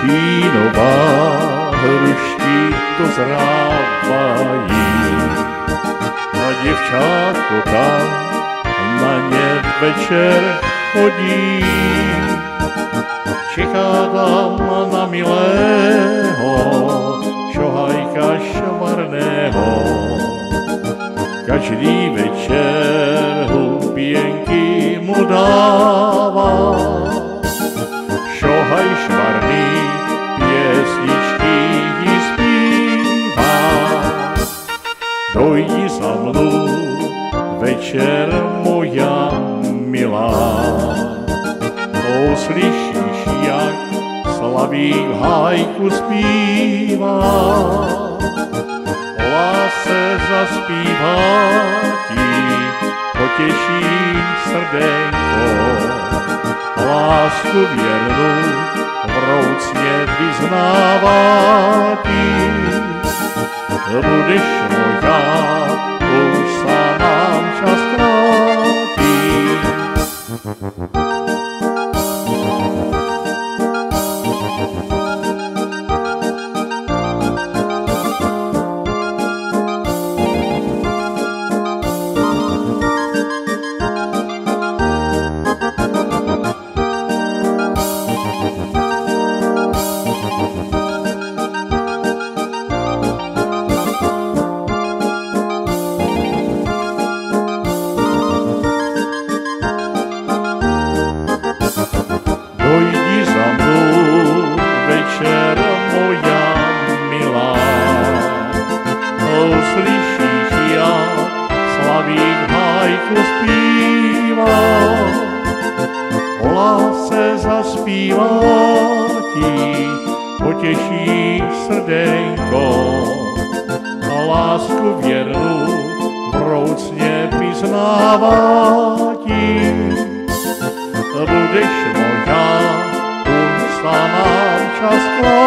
říjnová hrušky dozrávají. A děvčátko tam na ně večer chodí. Čeká tam na milého šohajka švarného. Každý večer hupěnky mu dává. Dojdi za mnou večer moja milá. Uslyšíš, jak slavík hajku zpívá. Lásce zaspívá ti, potěší srdenko. Lásku věrnou vroucně vyznává ti. Budeš Uslyšíš, jak slavík hajku zpívá. O lásce zaspívá ti, potěší srdenko. A lásku věrnou vroucně vyznává ti budeš moja, už sa nám čas klá.